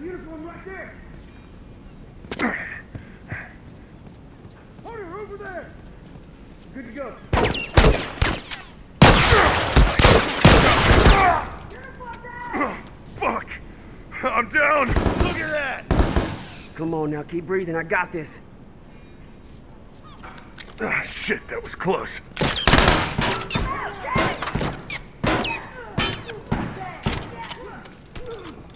Uniform right there. Over there. Good to go. Fuck! I'm down! Look at that! Come on now, keep breathing. I got this. Ah, shit, that was close.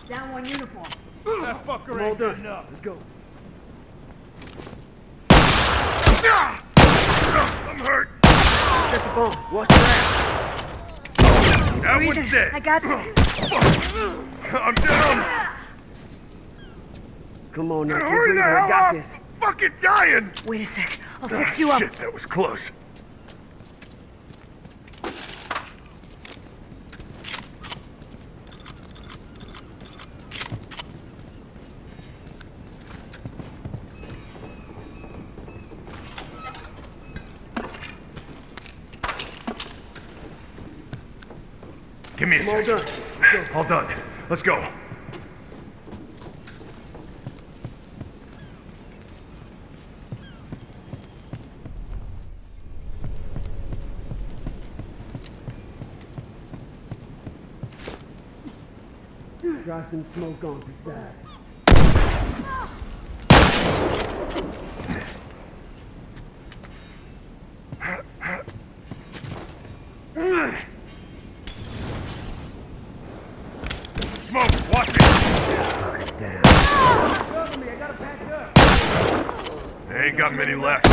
Down one uniform. That fucker I'm all done. Let's go. Ah! I'm hurt! Set the bomb. Watch your ass. That one's dead! I got this. I'm down! Come on now, keep Hurry breathing. the I hell got up! this. Fucking dying! Wait a sec. I'll Ah, fix you up. Shit, that was close. Give me a I'm all second. done. All done. Let's go. Try some smoke on the side. Smoke, watch me. Damn. I ain't got many left.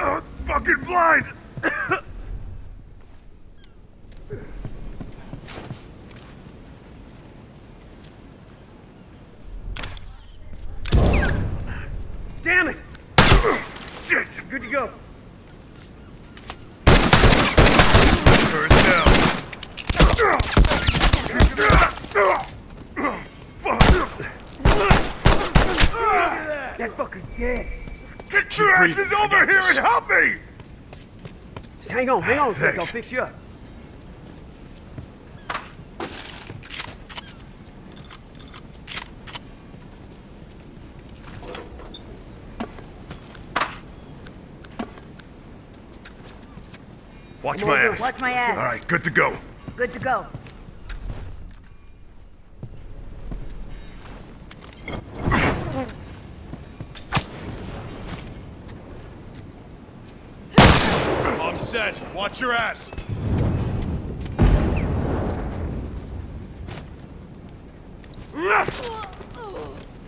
Oh, fucking blind! Damn it! Shit! Good to go. Turn down. That fucker's dead. Get your asses over here and help me! Hang on, hang on a sec. I'll fix you up. Watch Come my ass. Watch my ass. right, good to go. Good to go. I'm set. Watch your ass.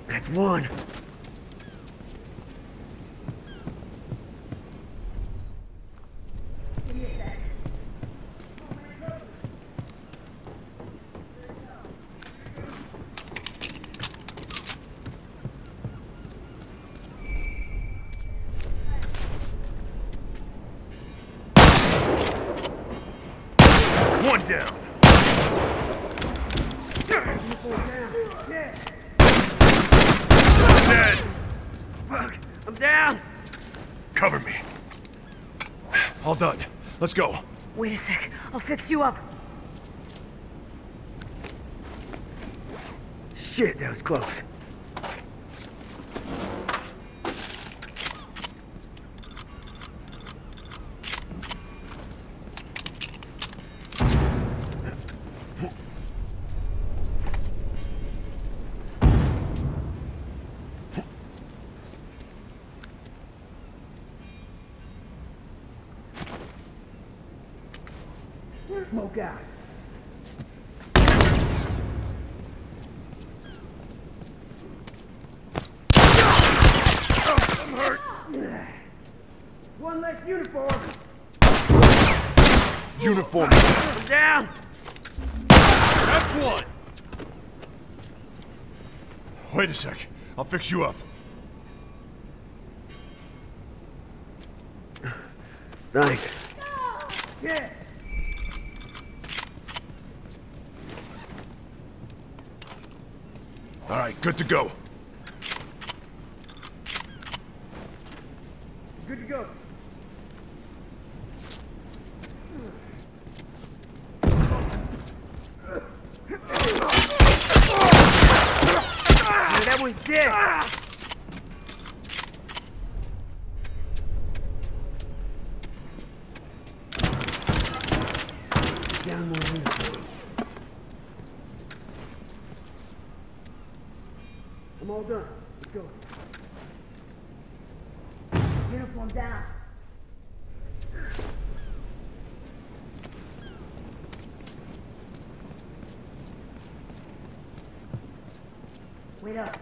That's one. Down. Dead. Fuck. I'm down. Cover me. All done. Let's go. Wait a sec. I'll fix you up. Shit, that was close. Smoke out. I'm hurt. One less uniform. Uniform. I'm down. That's one. Wait a sec. I'll fix you up. Thanks. Yeah. All right, good to go. Good to go. Yeah, that one's dead. Down one uniform. All done. Let's go. Uniform down. Wait up.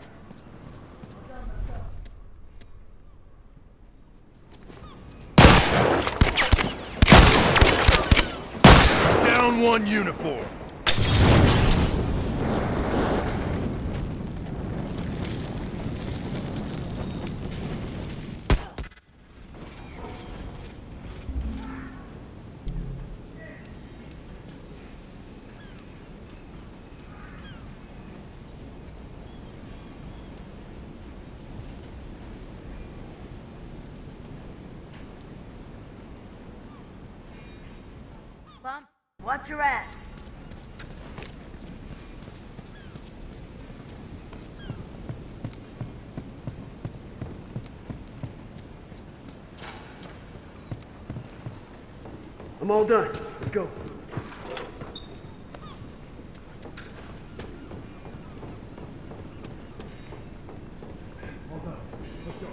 Down one uniform. Watch your ass. I'm all done. Let's go. All done. Let's go.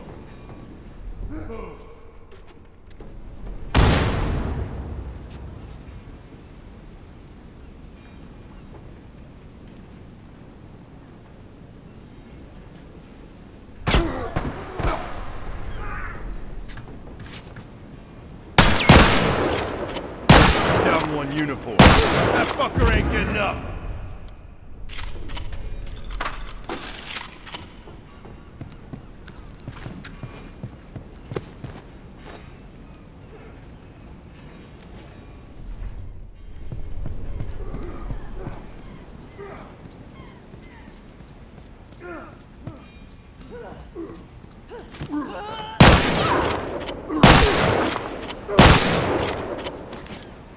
One uniform. That fucker ain't getting up.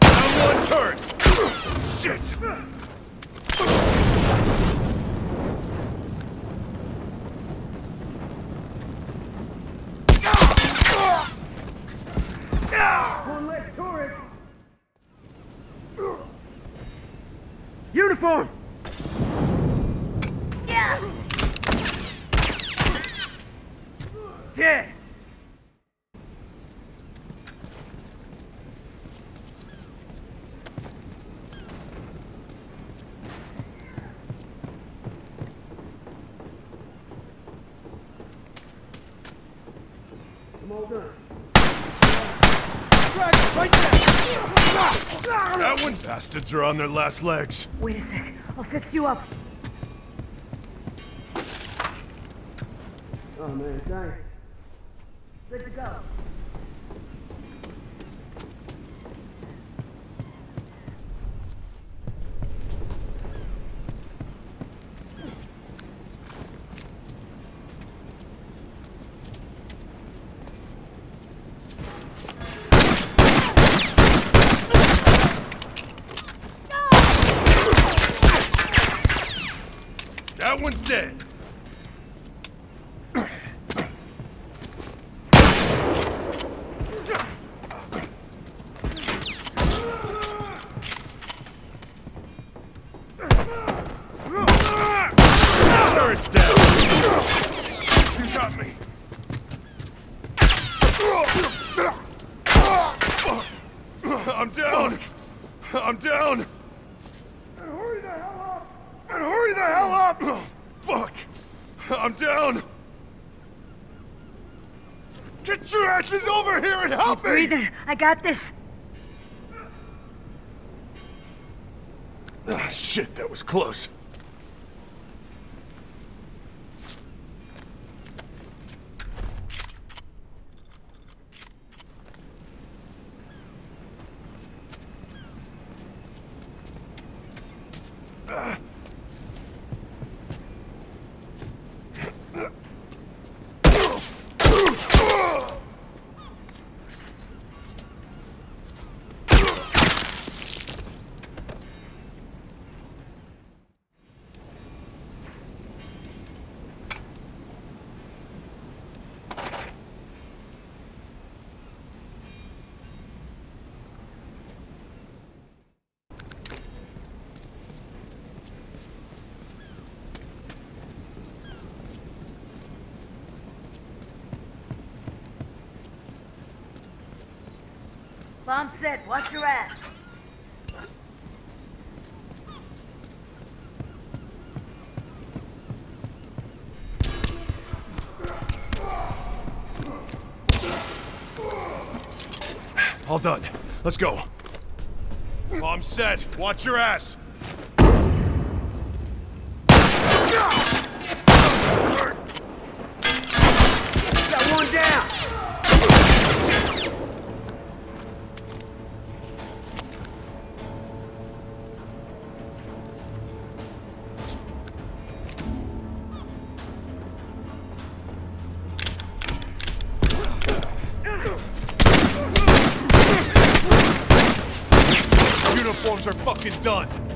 Down one turret. Shit. One left turret. Uniform. Yeah. Dead. I'm all done. That one bastards are on their last legs. Wait a sec. I'll fix you up. Oh man, thanks. Good to go. That one's dead. I'm down. I'm down. And hurry the hell Hurry the hell up. Oh, fuck. I'm down. Get your asses over here and help me. Breathing. I got this. Ah, shit, that was close. Bomb set. Watch your ass. All done. Let's go. Bomb set. Watch your ass. Fucking done.